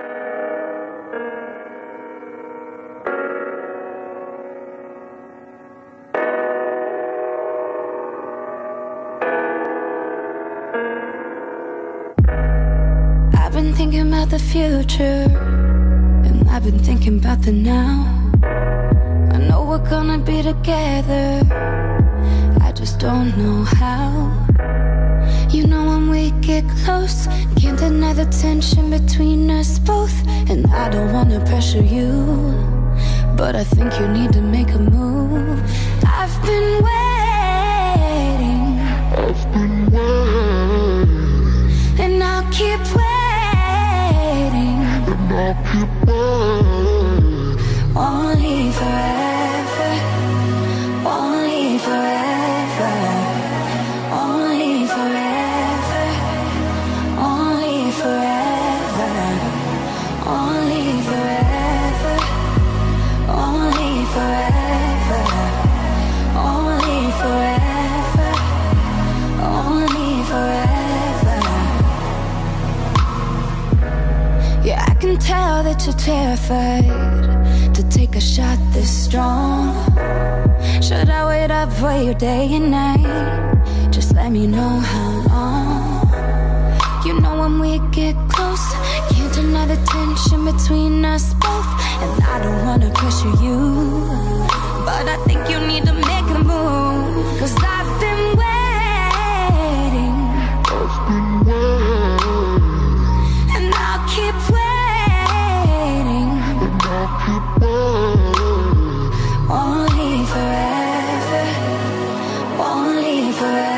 I've been thinking about the future, and I've been thinking about the now. I know we're gonna be together, I just don't know how. You know, when we get close, can't deny the tension between wanna pressure you, but I think you need to make a move. I've been waiting, I've been waiting. and I'll keep waiting. Only tell terrified to take a shot this strong. Should I wait up for you day and night? Just let me know how long. You know, when we get close, can't deny the tension between us both. And I don't wanna pressure you, Won't leave forever. Won't leave forever.